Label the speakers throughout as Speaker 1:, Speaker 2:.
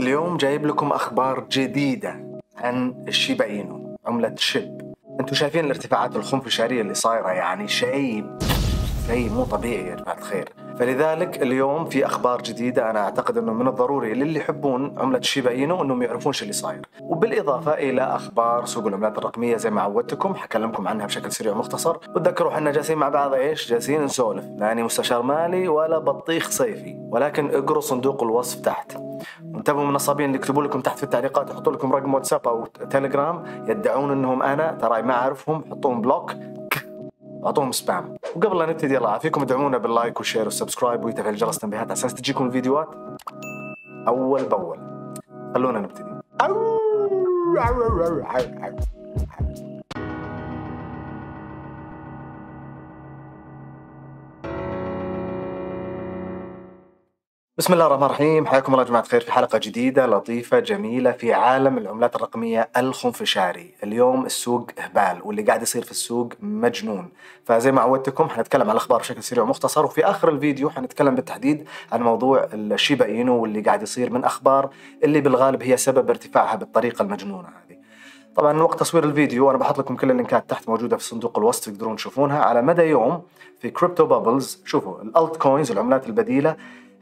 Speaker 1: اليوم جايب لكم أخبار جديدة عن الشيبا اينو عملة شيب. أنتم شايفين الارتفاعات الخنفشارية اللي صايرة يعني شيء شيء مو طبيعي يا جماعة الخير. فلذلك اليوم في أخبار جديدة أنا أعتقد أنه من الضروري للي يحبون عملة شيبا اينو أنهم يعرفون شو اللي صاير. وبالإضافة إلى أخبار سوق العملات الرقمية زي ما عودتكم حكلمكم عنها بشكل سريع ومختصر. وتذكروا إحنا جالسين مع بعض إيش؟ جالسين نسولف. لا اني مستشار مالي ولا بطيخ صيفي ولكن اقروا صندوق الوصف تحت. انتبهوا من النصابين اللي يكتبوا لكم تحت في التعليقات يحطوا لكم رقم واتساب أو تليجرام يدعون إنهم أنا ترى ما أعرفهم حطوهم block. اعطوهم spam وقبل لا نبتدي الله يعافيكم. ادعمونا بال like وال share وال subscribe وتفعيل جرس التنبيهات على أساس تجيكم الفيديوهات. أول بأول. خلونا نبتدي. بسم الله الرحمن الرحيم. حياكم الله يا جماعة الخير في حلقة جديدة لطيفة جميلة في عالم العملات الرقمية الخنفشاري. اليوم السوق هبال واللي قاعد يصير في السوق مجنون. فزي ما عودتكم حنتكلم عن الأخبار بشكل سريع ومختصر وفي آخر الفيديو حنتكلم بالتحديد عن موضوع الشيبا إينو واللي قاعد يصير من أخبار اللي بالغالب هي سبب ارتفاعها بالطريقة المجنونة هذه. طبعا وقت تصوير الفيديو أنا بحط لكم كل اللينكات تحت موجودة في صندوق الوصف تقدرون تشوفونها على مدى يوم في كريبتو بابلز شوفوا ال altcoins العملات البديلة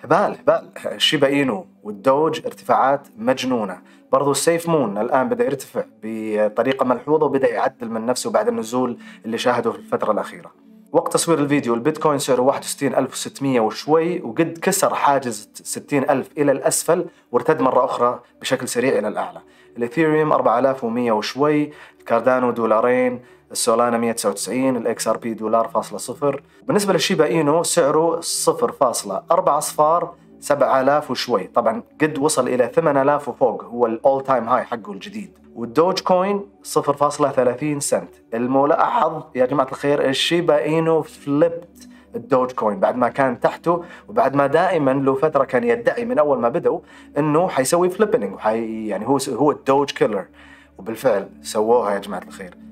Speaker 1: هبال هبال. الشيبا إينو والدوج ارتفاعات مجنونة. برضو السيف مون الآن بدأ يرتفع بطريقة ملحوظة وبدأ يعدل من نفسه بعد النزول اللي شاهده في الفترة الأخيرة. وقت تصوير الفيديو البيتكوين سعره 61600 وشوي وقد كسر حاجز 60000 إلى الأسفل وارتد مرة أخرى بشكل سريع إلى الأعلى. الاثيريوم 4100 وشوي الكاردانو دولارين السولانا 199 الإكس آر بي دولار فاصلة صفر. بالنسبة للشيبا إينو سعره 0.4 أصفار 7000 وشوي. طبعا قد وصل إلى 8000 وفوق هو ال all time high حقه الجديد. والدوج كوين 0.30 سنت. الملاحظ يا جماعة الخير الشيبا إينو flipped الدوج كوين بعد ما كان تحته وبعد ما دائما له فترة كان يدعي من أول ما بدأوا إنه حيسوي flipping وحي يعني هو هو ال Doge killer وبالفعل سووها يا جماعة الخير.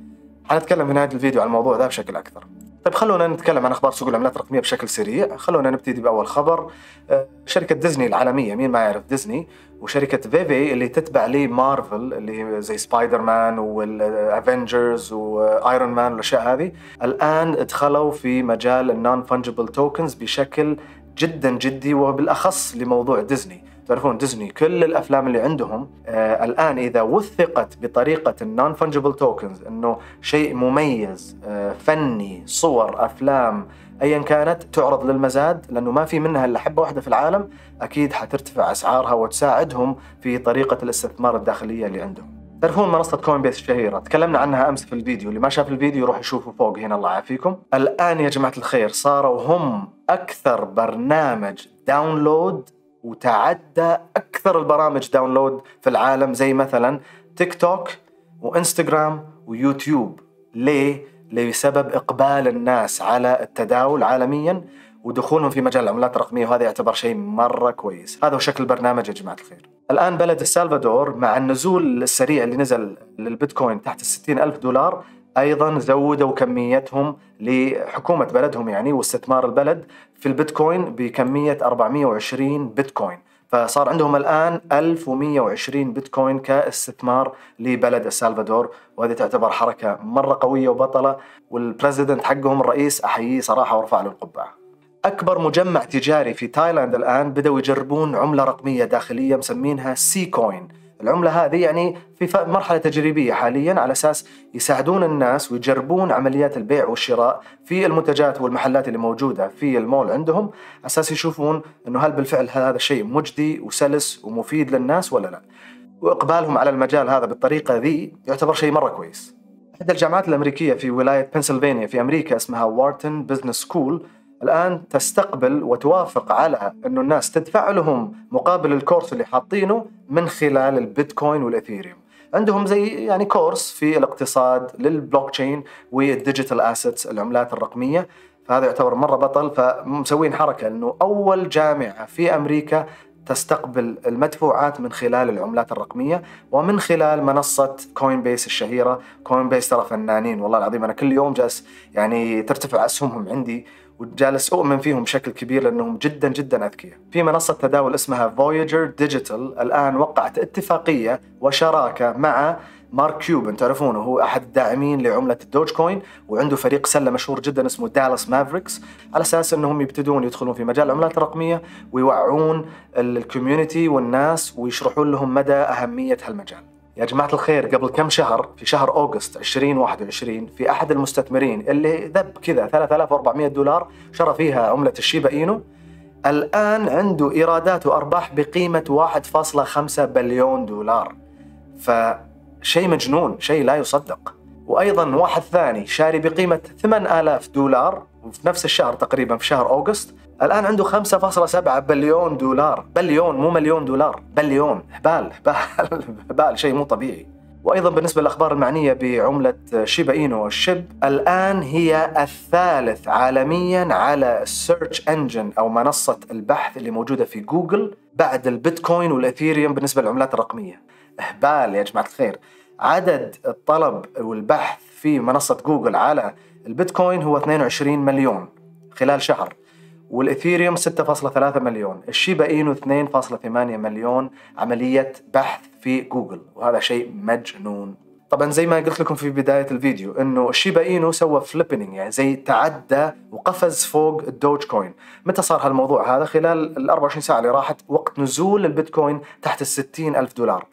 Speaker 1: حنتكلم في نهاية الفيديو عن الموضوع ذا بشكل أكثر. طيب خلونا نتكلم عن أخبار سوق العملات الرقمية بشكل سريع، خلونا نبتدي بأول خبر آه، شركة ديزني العالمية مين ما يعرف ديزني وشركة VeVe اللي تتبع لي مارفل اللي زي سبايدر مان والافنجرز وأيرون مان والأشياء هذه الآن دخلوا في مجال ال non-fungible tokens بشكل جدا جدي وبالأخص لموضوع ديزني. تعرفون ديزني كل الأفلام اللي عندهم آه الآن إذا وثقت بطريقة ال non-fungible tokens إنه شيء مميز آه فني صور أفلام ايا كانت تعرض للمزاد لأنه ما في منها إلا حبة واحدة في العالم أكيد حترتفع أسعارها وتساعدهم في طريقة الاستثمار الداخلية اللي عندهم. تعرفون منصة كوين بيس الشهيرة تكلمنا عنها أمس في الفيديو اللي ما شاف الفيديو يروح يشوفه فوق هنا الله يعافيكم الآن يا جماعة الخير صاروا هم أكثر برنامج download وتعدى أكثر البرامج download في العالم زي مثلا تيك توك وانستغرام ويوتيوب ليه؟ لسبب إقبال الناس على التداول عالميا ودخولهم في مجال العملات الرقمية وهذا يعتبر شيء مرة كويس. هذا هو شكل البرنامج يا جماعة الخير. الآن بلد السلفادور مع النزول السريع اللي نزل للبيتكوين تحت الستين ألف دولار أيضا زودوا كميتهم لحكومة بلدهم يعني واستثمار البلد في البيتكوين بكمية 420 بيتكوين فصار عندهم الآن 1120 بيتكوين كاستثمار لبلد السلفادور وهذه تعتبر حركة مرة قوية وبطلة وال president حقهم الرئيس أحييه صراحة وارفع له القبعة. أكبر مجمع تجاري في تايلاند الآن بدأوا يجربون عملة رقمية داخلية مسمينها C Coin العملة هذه يعني في مرحلة تجريبية حاليا على أساس يساعدون الناس ويجربون عمليات البيع والشراء في المنتجات والمحلات اللي موجودة في المول عندهم أساس يشوفون أنه هل بالفعل هذا الشيء مجدي وسلس ومفيد للناس ولا لا. وإقبالهم على المجال هذا بالطريقة ذي يعتبر شيء مرة كويس. إحدى الجامعات الأمريكية في ولاية بنسلفانيا في أمريكا اسمها Wharton Business School الآن تستقبل وتوافق على أنه الناس تدفع لهم مقابل ال course اللي حاطينه من خلال البيتكوين والإثيريوم عندهم زي يعني course في الاقتصاد للبلوك تشين وال digital assets العملات الرقمية. فهذا يعتبر مرة بطل فمسوين حركة إنه أول جامعة في أمريكا تستقبل المدفوعات من خلال العملات الرقمية ومن خلال منصة Coinbase الشهيرة Coinbase ترى فنانين والله العظيم أنا كل يوم جالس يعني ترتفع أسهمهم عندي وجالس أؤمن فيهم بشكل كبير لأنهم جدا جدا أذكياء. في منصة تداول اسمها Voyager Digital الآن وقعت اتفاقية وشراكة مع مارك كيوبن تعرفونه هو أحد الداعمين لعملة ال Dogecoin وعنده فريق سلة مشهور جدا اسمه Dallas Mavericks. على أساس إنهم يبتدون يدخلون في مجال العملات الرقمية ويوعون ال community والناس ويشرحون لهم مدى أهمية هالمجال. يا جماعة الخير قبل كم شهر في شهر August 2021 في أحد المستثمرين اللي ذب كذا 3400 دولار شرى فيها عملة الشيبا إينو. الآن عنده إيرادات وأرباح بقيمة 1.5 بليون دولار. فشيء مجنون شيء لا يصدق. وأيضا واحد ثاني شاري بقيمة 8000 دولار وفي نفس الشهر تقريبا في شهر August. الآن عنده 5.7 بليون دولار. بليون مو مليون دولار بليون. هبال هبال هبال شيء مو طبيعي. وأيضا بالنسبة للأخبار المعنية بعملة شيبا إينو الشب الآن هي الثالث عالميا على ال search engine أو منصة البحث اللي موجودة في جوجل بعد البيتكوين والاثيريوم بالنسبة للعملات الرقمية. هبال يا جماعة الخير. عدد الطلب والبحث في منصة جوجل على البيتكوين هو 22 مليون خلال شهر والإثيريوم 6.3 مليون الشيبا إينو 2.8 مليون عملية بحث في جوجل وهذا شيء مجنون. طبعا زي ما قلت لكم في بداية الفيديو إنه الشيبا إينو سوى flippening يعني زي تعدى وقفز فوق ال Dogecoin. متى صار هالموضوع؟ هذا خلال ال 24 ساعة اللي راحت وقت نزول البيتكوين تحت ال 60 ألف دولار.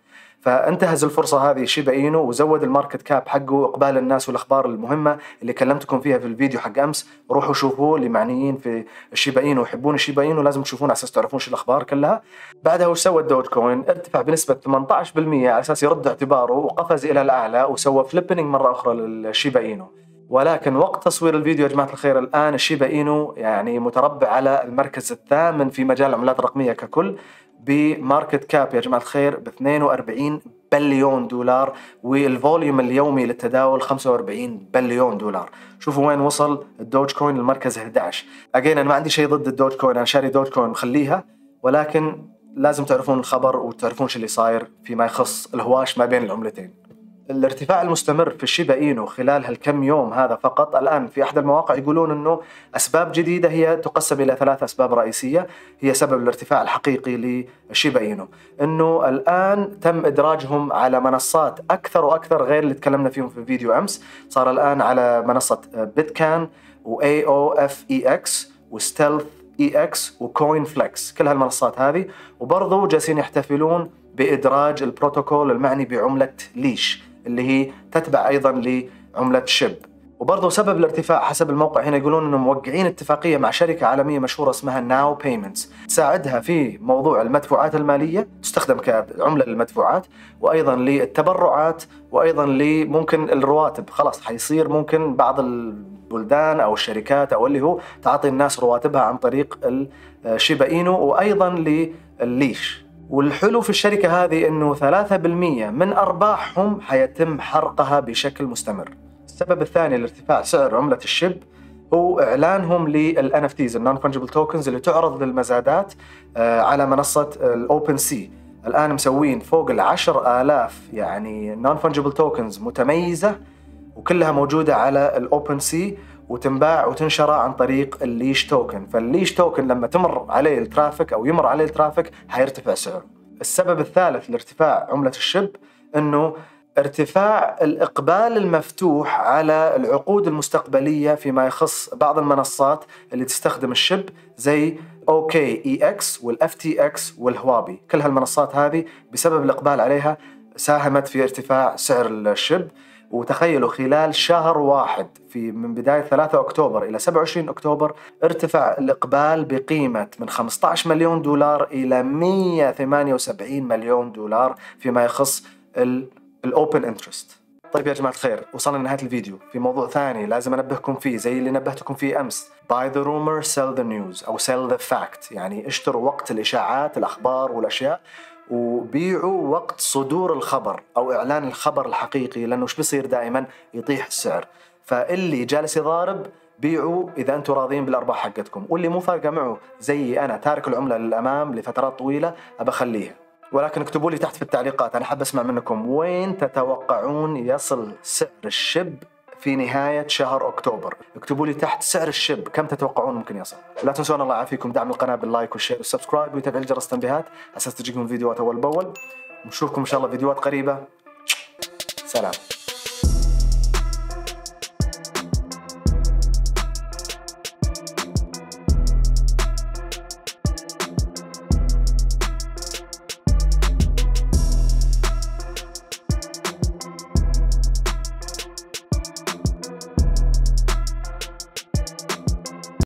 Speaker 1: فانتهز الفرصة هذه شيبا إينو وزود ال market cap حقه واقبال الناس والأخبار المهمة اللي كلمتكم فيها في الفيديو حق أمس. روحوا شوفوه اللي معنيين في الشيبا إينو ويحبون الشيبا إينو لازم تشوفون على أساس تعرفون شو الأخبار كلها. بعدها وش سوى ال Dogecoin؟ ارتفع بنسبة 18% على أساس يرد اعتباره وقفز إلى الأعلى وسوى flippening مرة أخرى للشيبا إينو. ولكن وقت تصوير الفيديو يا جماعة الخير الآن الشيبا إينو يعني متربع على المركز الثامن في مجال العملات الرقمية ككل. ب market cap يا جماعة الخير ب 42 بليون دولار وال volume اليومي للتداول 45 بليون دولار. شوفوا وين وصل ال Dogecoin المركز 11 again أنا ما عندي شيء ضد ال Dogecoin أنا شاري Dogecoin مخليها ولكن لازم تعرفون الخبر وتعرفون شو اللي صاير فيما يخص الهواش ما بين العملتين. الارتفاع المستمر في الشيبا إينو خلال هالكم يوم هذا فقط. الآن في أحد المواقع يقولون إنه أسباب جديدة هي تقسم إلى ثلاث أسباب رئيسية. هي سبب الارتفاع الحقيقي للشيبا إينو. إنه الآن تم إدراجهم على منصات أكثر وأكثر غير اللي تكلمنا فيهم في فيديو أمس. صار الآن على منصة بيتكان واي أو اف اي إكس و StealthEX و CoinFLEX كل هالمنصات هذه. وبرضو جالسين يحتفلون بإدراج البروتوكول المعني بعملة LEASH. اللي هي تتبع أيضا لعملة SHIB. وبرضه سبب الارتفاع حسب الموقع هنا يقولون انهم موقعين اتفاقية مع شركة عالمية مشهورة اسمها NOWPayments تساعدها في موضوع المدفوعات المالية تستخدم كعملة للمدفوعات وأيضا للتبرعات وأيضا لممكن الرواتب. خلاص حيصير ممكن بعض البلدان أو الشركات أو اللي هو تعطي الناس رواتبها عن طريق الشيبا إينو وأيضا للل LEASH. والحلو في الشركة هذه أنه 3% من أرباحهم حيتم حرقها بشكل مستمر. السبب الثاني لارتفاع سعر عملة ال SHIB هو إعلانهم لل NFTs ال non-fungible tokens اللي تعرض للمزادات على منصة ال OpenSea الآن مسوين فوق العشر آلاف يعني non-fungible tokens متميزة وكلها موجودة على ال OpenSea وتنباع وتنشر عن طريق ال LEASH token. فال LEASH token لما تمر عليه ال traffic أو يمر عليه ال traffic حيرتفع سعره. السبب الثالث لارتفاع عملة الشيبا إينو ارتفاع الإقبال المفتوح على العقود المستقبلية فيما يخص بعض المنصات اللي تستخدم الشب زي OKEx وال FTX وال Huobi. كل هالمنصات هذه بسبب الإقبال عليها ساهمت في ارتفاع سعر الشب وتخيلوا خلال شهر واحد في من بداية 3 أكتوبر إلى 27 أكتوبر ارتفع الإقبال بقيمة من 15 مليون دولار إلى 178 مليون دولار فيما يخص الأوبن انترست. طيب يا جماعة الخير وصلنا لنهاية الفيديو. في موضوع ثاني لازم أنبهكم فيه زي اللي نبهتكم فيه أمس. Buy the rumor sell the news أو sell the fact يعني اشتروا وقت الإشاعات الأخبار والأشياء. وبيعوا وقت صدور الخبر أو إعلان الخبر الحقيقي لأنه إيش بيصير دائما؟ يطيح السعر. فاللي جالس يضارب بيعوا إذا أنتم راضيين بالأرباح حقتكم. واللي مو فارقة معه زي أنا تارك العملة للأمام لفترات طويلة أبى أخليها. ولكن اكتبوا لي تحت في التعليقات أنا حاب أسمع منكم. وين تتوقعون يصل سعر الشب؟ في نهاية شهر أكتوبر. اكتبوا لي تحت سعر الشب كم تتوقعون ممكن يصل. لا تنسون الله يعافيكم دعم القناة بال like وال share وال subscribe وتفعيل جرس التنبيهات أساس تجيكم الفيديوهات أول بأول. نشوفكم إن شاء الله فيديوهات قريبة. سلام.